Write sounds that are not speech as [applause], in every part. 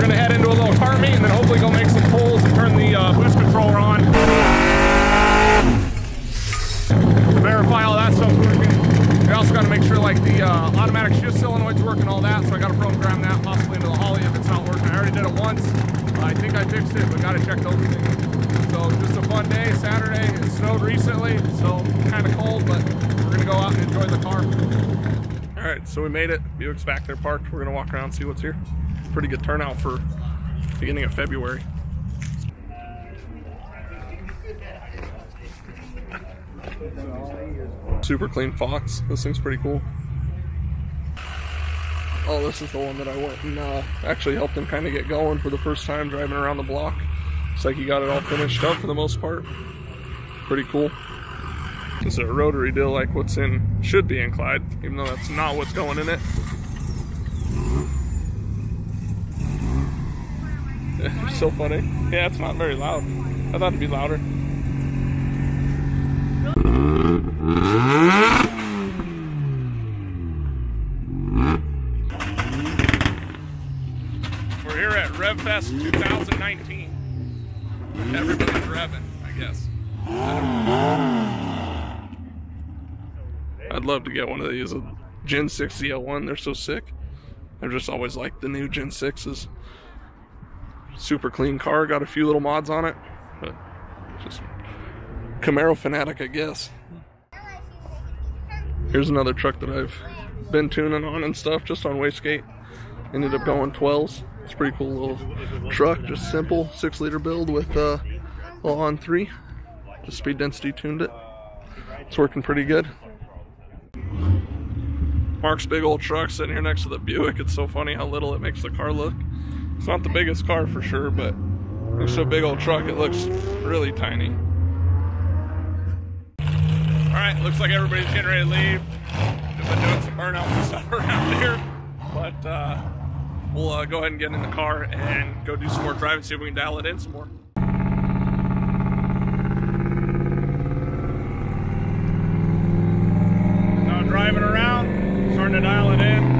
we're gonna head into a little car meet and then hopefully go make some pulls and turn the uh, boost controller on. Verify all that stuff working. We also got to make sure like the uh, automatic shift solenoid's working, all that. So I got to program that possibly into the Holley if it's not working. I already did it once. I think I fixed it, but got to check those things. So just a fun day, Saturday. It snowed recently, so kind of cold, but we're gonna go out and enjoy the car. All right, so we made it. Buick's back there parked. We're gonna walk around and see what's here. Pretty good turnout for beginning of February. Super clean Fox. This thing's pretty cool. Oh, this is the one that I went and uh, actually helped him kind of get going for the first time driving around the block. Looks like he got it all finished up for the most part. Pretty cool. Is a rotary deal like what's in, should be in Clyde, even though that's not what's going in it. [laughs] so funny. Yeah, it's not very loud. I thought it'd be louder. We're here at RevFest 2019. Everybody's revving, I guess. I'd love to get one of these, Gen 6 ZL1. They're so sick. I've just always like the new Gen 6s. Super clean car, got a few little mods on it, but just Camaro fanatic, I guess. Here's another truck that I've been tuning on and stuff, just on Wastegate. Ended up going 12s. It's pretty cool little truck, just simple, six liter build with uh, on three. Just speed density tuned it. It's working pretty good. Mark's big old truck sitting here next to the Buick. It's so funny how little it makes the car look. It's not the biggest car for sure, but it's a big old truck. It looks really tiny. All right, looks like everybody's getting ready to leave. Just been doing some burnouts and [laughs] stuff around here, but uh, we'll uh, go ahead and get in the car and go do some more driving, see if we can dial it in some more. Now driving around, starting to dial it in.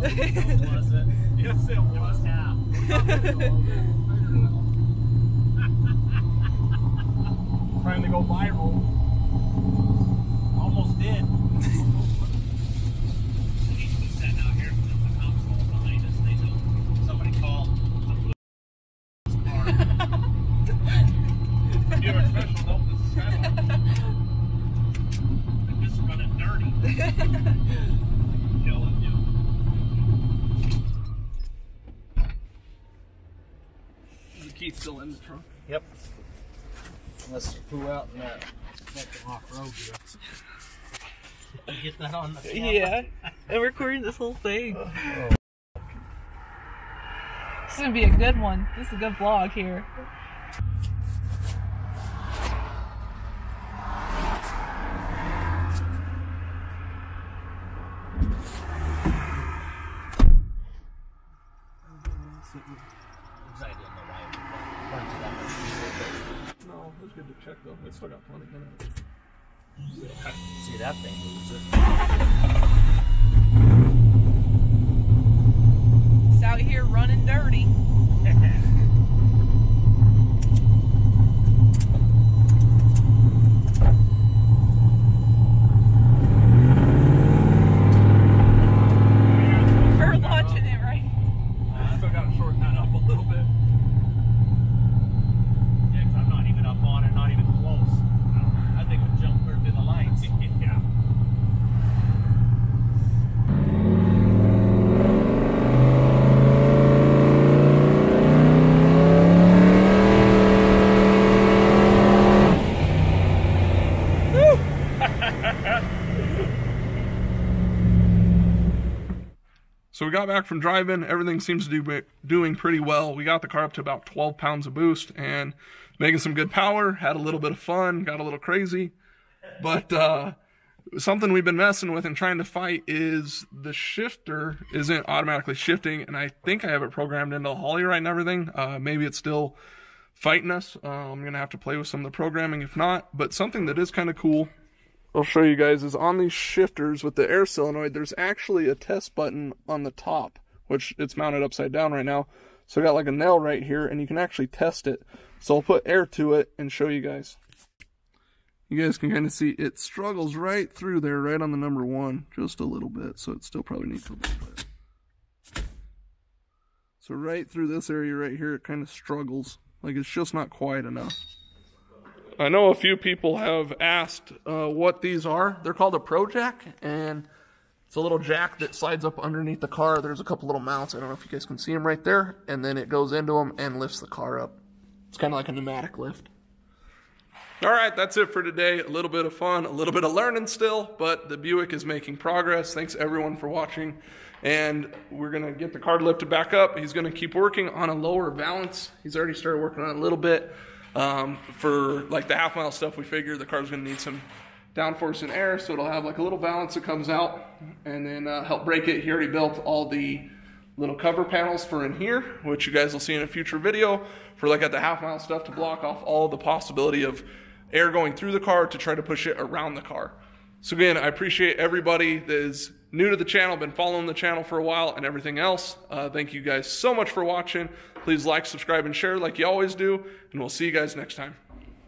Was it? yes, it was half. Trying to go viral. Almost did. He's been sitting out here with the cops all behind us. They know somebody called the blue car. Give her special note. This is kind of They're just running dirty. Killing you. the key still in the trunk. Yep. Unless you flew out in that fucking off road here. [laughs] Get that on the camera? Yeah, I'm recording this whole thing. Oh. This is gonna be a good one. This is a good vlog here. Because I didn't know it runs that much. No, it's good to check though. It's still got plenty in it. See that thing moves it. It's out here running dirty. We're launching it right. Still got to shorten that up a little bit. Yeah, 'cause I'm not even up on it, not even close. I think it jumped clear through the lights. yeah. So we got back from driving. Everything seems to be doing pretty well. We got the car up to about 12 pounds of boost and making some good power. Had a little bit of fun. Got a little crazy. But uh, something we've been messing with and trying to fight is the shifter isn't automatically shifting. And I think I have it programmed into the Holley right and everything. Uh, maybe it's still fighting us. Uh, I'm going to have to play with some of the programming if not. But something that is kind of cool I'll show you guys is on these shifters with the air solenoid, there's actually a test button on the top, which it's mounted upside down right now. So I got like a nail right here and you can actually test it. So I'll put air to it and show you guys. You guys can kind of see it struggles right through there, right on the number one, just a little bit. So it still probably needs a little bit. So right through this area right here, it kind of struggles. Like it's just not quite enough. I know a few people have asked uh, what these are. They're called a Pro Jack, and it's a little jack that slides up underneath the car. There's a couple little mounts. I don't know if you guys can see them right there, and then it goes into them and lifts the car up. It's kind of like a pneumatic lift. All right, that's it for today. A little bit of fun, a little bit of learning still, but the Buick is making progress. Thanks everyone for watching. And we're going to get the car lifted back up. He's going to keep working on a lower valance. He's already started working on it a little bit. Um, for like the half mile stuff, we figure the car's going to need some downforce and air, so it'll have like a little valance that comes out and then uh, help break it. He already built all the little cover panels for in here, which you guys will see in a future video for like at the half mile stuff to block off all the possibility of air going through the car to try to push it around the car. So again, I appreciate everybody that is new to the channel, been following the channel for a while and everything else. Uh, thank you guys so much for watching. Please like, subscribe, and share like you always do, and we'll see you guys next time.